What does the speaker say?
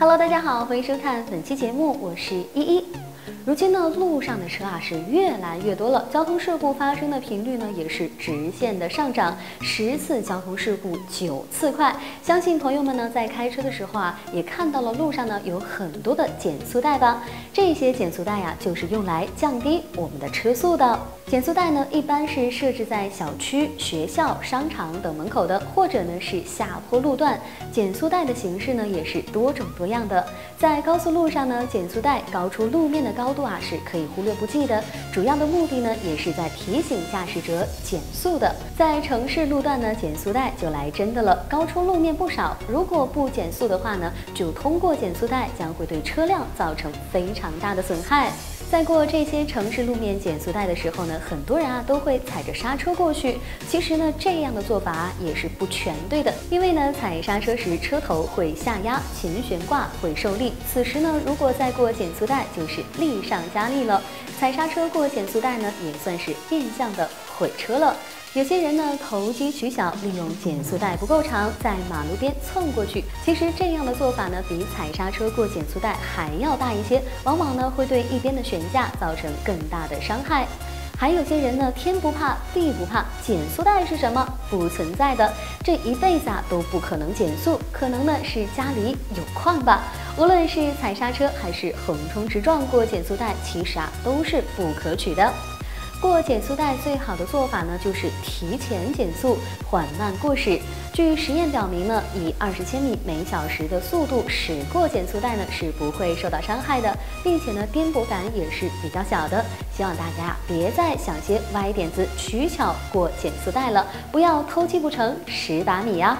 Hello，大家好，欢迎收看本期节目，我是依依。如今呢，路上的车啊是越来越多了，交通事故发生的频率呢也是直线的上涨，十次交通事故九次快。相信朋友们呢在开车的时候啊，也看到了路上呢有很多的减速带吧？这些减速带呀，就是用来降低我们的车速的。减速带呢，一般是设置在小区、学校、商场等门口的，或者呢是下坡路段。减速带的形式呢也是多种多样的。在高速路上呢，减速带高出路面的高度度啊是可以忽略不计的。主要的目的呢也是在提醒驾驶者减速的。在城市路段呢，减速带就来真的了，高出路面不少。如果不减速的话呢，就通过减速带将会对车辆造成非常大的损害。在过这些城市路面减速带的时候呢，很多人啊都会踩着刹车过去。其实呢，这样的做法也是不全对的，因为呢，踩刹车时车头会下压，前悬挂会受力。此时呢，如果再过减速带，就是力上加力了。踩刹车过减速带呢，也算是变相的毁车了。有些人呢投机取巧，利用减速带不够长，在马路边蹭过去。其实这样的做法呢，比踩刹车过减速带还要大一些，往往呢会对一边的悬架造成更大的伤害。还有些人呢，天不怕地不怕，减速带是什么？不存在的，这一辈子啊都不可能减速，可能呢是家里有矿吧。无论是踩刹车还是横冲直撞过减速带，其实啊都是不可取的。过减速带最好的做法呢，就是提前减速，缓慢过驶。据实验表明呢，以二十千米每小时的速度驶过减速带呢，是不会受到伤害的，并且呢，颠簸感也是比较小的。希望大家别再想些歪点子取巧过减速带了，不要偷鸡不成蚀把米啊！